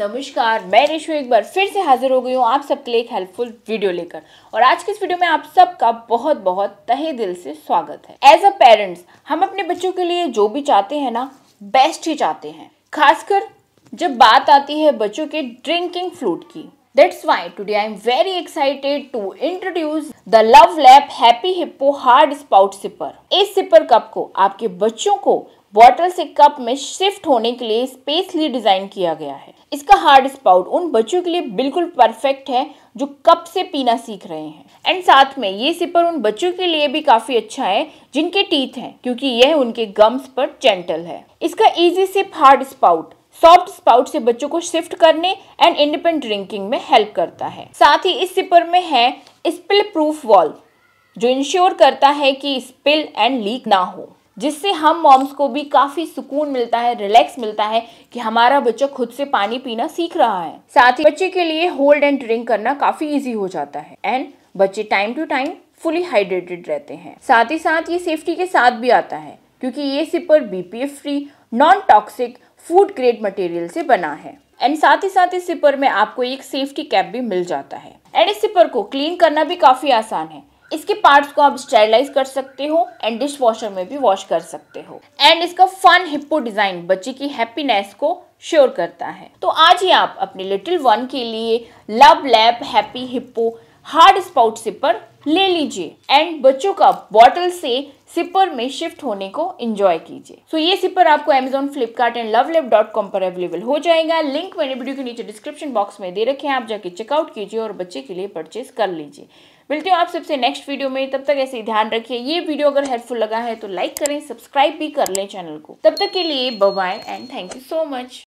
नमस्कार, मैं रेशु एक बार फिर से हाजिर हो गई हूँ आप सबके लिए एक हेल्पफुल वीडियो लेकर। और आज के इस वीडियो में आप सबका बहुत बहुत तहे दिल से स्वागत है। एज अ पेरेंट्स हम अपने बच्चों के लिए जो भी चाहते हैं ना बेस्ट ही चाहते हैं। खासकर जब बात आती है बच्चों के ड्रिंकिंग फ्लूट की। That's why today I am very excited to introduce the Love Lab Happy Hippo Hard Spout Sipper. इस सिपर कप को आपके बच्चों को बॉटल से कप में शिफ्ट होने के लिए स्पेसली डिज़ाइन किया गया है। इसका हार्ड स्पाउट उन बच्चों के लिए बिल्कुल परफेक्ट है जो कप से पीना सीख रहे हैं। एंड साथ में ये सिपर उन बच्चों के लिए भी काफ़ी अच्छा है जिनके टीथ हैं, क्योंकि यह उनके गम्स पर जेंटल है। इसका easy sip hard spout soft spout से बच्चों को शिफ्ट करने एंड इंडिपेंडेंट ड्रिंकिंग में हेल्प करता है। साथ ही इस सिपर में है स्पिल प्रूफ वॉल्व जो इंश्योर करता है कि स्पिल एंड लीक ना हो, जिससे हम मॉम्स को भी काफ़ी सुकून मिलता है, रिलैक्स मिलता है कि हमारा बच्चा खुद से पानी पीना सीख रहा है। साथ ही बच्चे के लिए होल्ड एंड ड्रिंक करना काफ़ी इजी हो जाता है एंड बच्चे time to time fully hydrated रहते हैं। साथ ही साथ ये सेफ्टी के साथ भी आता है, क्योंकि ये sipper BPA free non toxic food grade material से बना है। एंड साथ ही साथ इस सिपर में आपको एक सेफ्टी कैप भी मिल जाता है। एंड इस सिपर को क्लीन करना भी काफ़ी आसान है। इसके पार्ट्स को आप स्टेरलाइज कर सकते हो एंड डिश वॉशर में भी वॉश कर सकते हो। एंड इसका फन हिप्पो डिज़ाइन बच्चे की हैप्पीनेस को श्योर करता है। तो आज ही आप अपने लिटिल वन के लिए LuvLap happy hippo hard spout sipper ले लीजिए। एंड बच्चों का बॉटल से सिपर में शिफ्ट होने को एंजॉय कीजिए। सो so, ये सिपर आपको Amazon Flipkart and LuvLap dot com पर अवेलेबल हो जाएगा। लिंक मैंने वीडियो के नीचे डिस्क्रिप्शन बॉक्स में दे रखे हैं। आप जाके चेकआउट कीजिए और बच्चे के लिए परचेज कर लीजिए। मिलते हो आप सबसे नेक्स्ट वीडियो में। तब तक ऐसे ध्यान रखिए। ये वीडियो अगर हेल्पफुल लगा है तो लाइक करें सब्सक्राइब भी कर लें चैनल को। तब तक के लिए bye and thank you so much